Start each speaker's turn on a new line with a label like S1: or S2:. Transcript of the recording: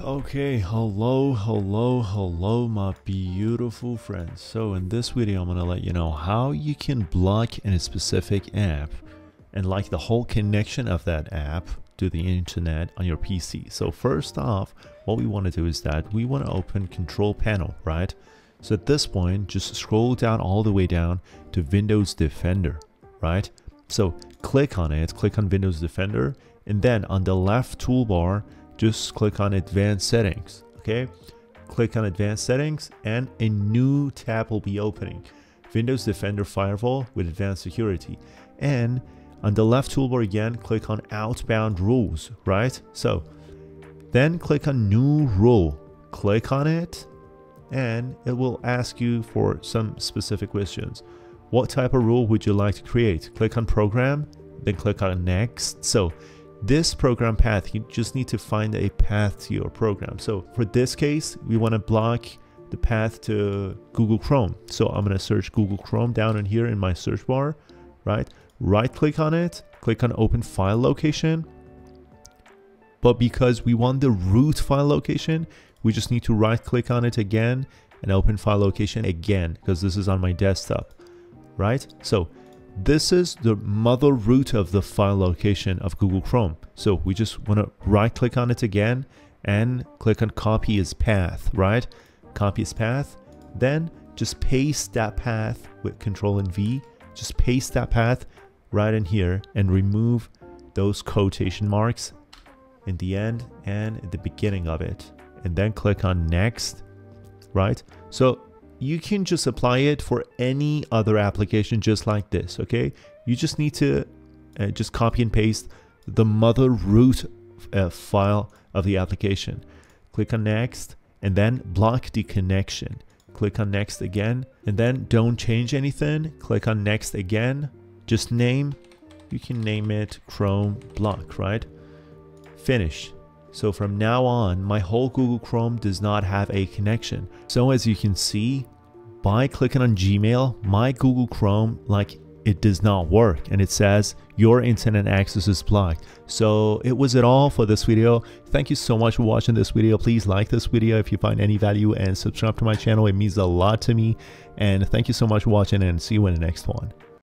S1: Okay, hello, hello, hello, my beautiful friends. So in this video, I'm gonna let you know how you can block a specific app and like the whole connection of that app to the internet on your PC. So first off, what we wanna do is that we wanna open control panel, right? So at this point, just scroll down all the way down to Windows Defender, right? So click on it, click on Windows Defender, and then on the left toolbar, just click on advanced settings okay? Click on advanced settings and a new tab will be opening. Windows defender firewall with advanced security. And on the left toolbar again click on outbound rules right? So then click on new rule. Click on it and it will ask you for some specific questions. What type of rule would you like to create? Click on program then click on next. So this program path, you just need to find a path to your program. So for this case, we want to block the path to Google Chrome. So I'm going to search Google Chrome down in here in my search bar, right? Right click on it, click on open file location. But because we want the root file location, we just need to right click on it again and open file location again because this is on my desktop, right? So this is the mother root of the file location of Google Chrome. So we just want to right click on it again and click on copy as path, right? Copy as path. Then just paste that path with control and V. Just paste that path right in here and remove those quotation marks in the end and at the beginning of it. And then click on next, right? So you can just apply it for any other application just like this okay? You just need to uh, just copy and paste the mother root uh, file of the application. Click on next and then block the connection. Click on next again and then don't change anything. Click on next again. Just name you can name it chrome block right? Finish so from now on, my whole Google Chrome does not have a connection. So as you can see, by clicking on Gmail, my Google Chrome, like it does not work and it says your internet access is blocked. So it was it all for this video. Thank you so much for watching this video. Please like this video if you find any value and subscribe to my channel. It means a lot to me. And thank you so much for watching and see you in the next one.